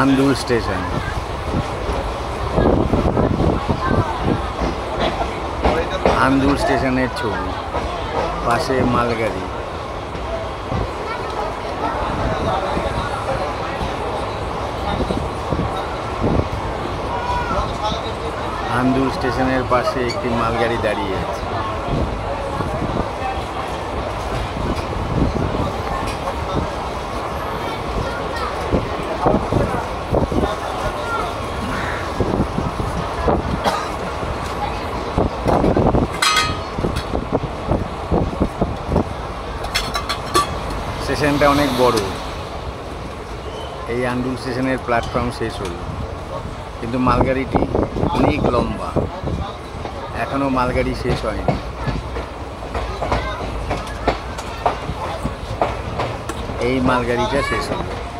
Andul station. Andul স্টেশনের ছবি পাশে মালগাড়ি। আন্দুল স্টেশনের পাশে একটি মালগাড়ি দাঁড়িয়ে আছে। স্টেশনটা অনেক বড়। এই আন্ডুল স্টেশনের প্ল্যাটফর্ম শেষ হল। কিন্তু মালগাড়িটি অনেক লম্বা। এখনও মালগাড়ি শেষ হয়নি। এই মালগাড়িটা শেষ হলো।